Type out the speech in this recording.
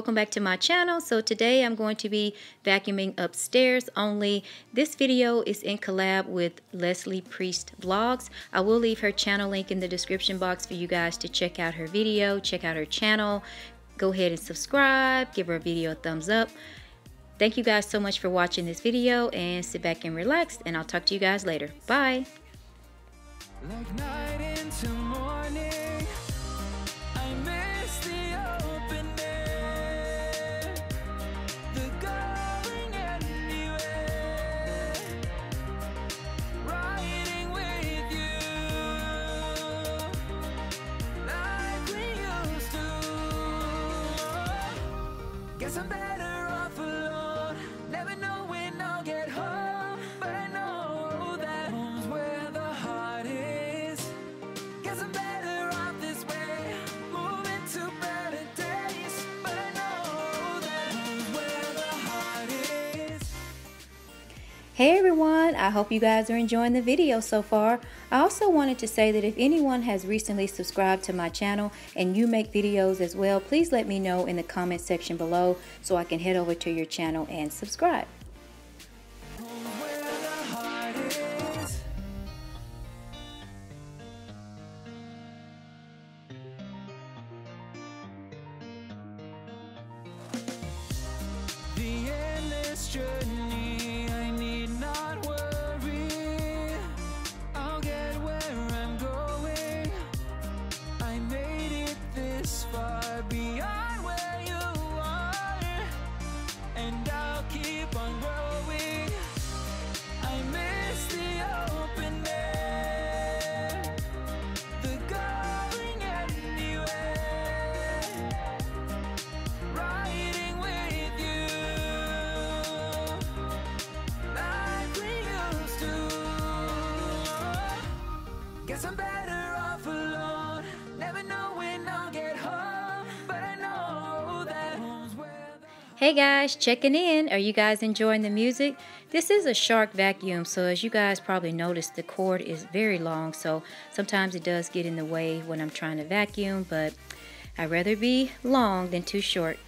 welcome back to my channel. So today I'm going to be vacuuming upstairs only. This video is in collab with Leslie Priest Vlogs. I will leave her channel link in the description box for you guys to check out her video, check out her channel. Go ahead and subscribe, give her video a thumbs up. Thank you guys so much for watching this video and sit back and relax and I'll talk to you guys later. Bye. Like Guess I'm Hey everyone, I hope you guys are enjoying the video so far. I also wanted to say that if anyone has recently subscribed to my channel and you make videos as well, please let me know in the comment section below so I can head over to your channel and subscribe. Guess I'm better off alone Never know when I'll get home But I know that home's where Hey guys, checking in. Are you guys enjoying the music? This is a Shark vacuum, so as you guys probably noticed, the cord is very long, so sometimes it does get in the way when I'm trying to vacuum, but I'd rather be long than too short.